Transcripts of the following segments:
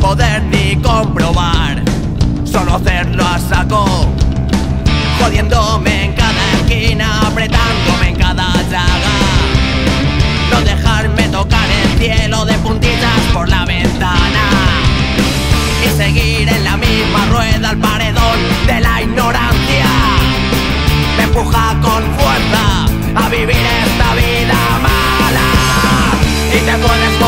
poder ni comprobar, solo hacerlo a saco, jodiéndome en cada esquina, apretándome en cada llaga, no dejarme tocar el cielo de puntitas por la ventana. Y seguir en la misma rueda al paredón de la ignorancia, me empuja con fuerza a vivir esta vida mala. Y te puedes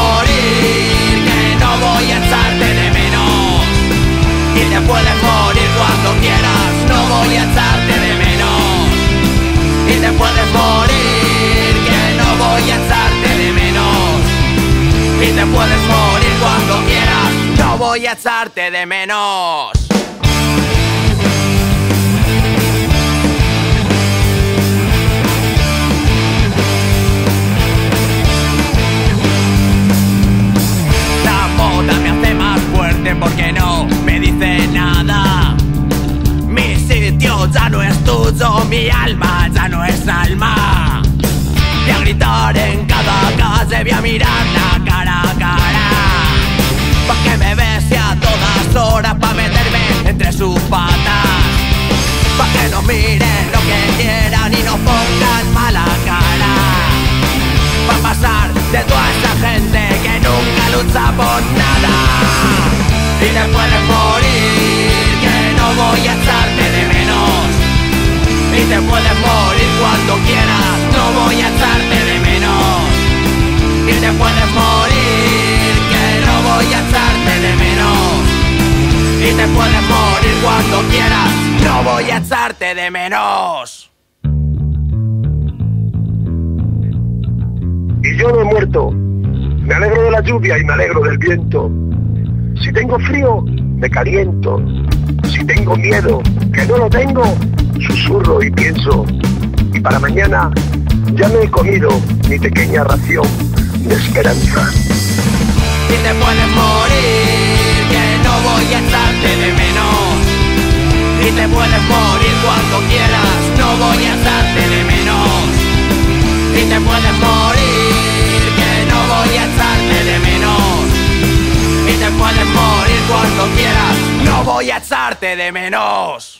y te puedes morir cuando quieras. No voy a echarte de menos. Y te puedes morir que no voy a echarte de menos. Y te puedes morir cuando quieras. No voy a echarte de menos. La moda me hace más fuerte porque sitio ya no es tuyo, mi alma ya no es alma. Voy a gritar en cada calle, voy a mirarla cara a cara. Pa' que me bese a todas horas, pa' meterme entre sus patas. Pa' que nos miren lo que quieran y nos pongan mala cara va a pasar de toda esa gente que nunca lucha por nada. Y te puedes morir, que no voy a de menos. Y te puedes morir cuando quieras, no voy a echarte de menos. Y te puedes morir, que no voy a echarte de menos. Y te puedes morir cuando quieras, no voy a echarte de menos. y yo no he muerto. Me alegro de la lluvia y me alegro del viento. Si tengo frío, me caliento. Si tengo miedo, que no lo tengo, susurro y pienso. Y para mañana ya me he comido mi pequeña ración de esperanza. Y te puedes morir, que no voy a echarte de menos. Y te puedes morir cuando quieras, no voy a echarte de menos. Y te puedes morir, que no voy a echarte de menos. Y te puedes morir cuando quieras, no voy a echarte de menos.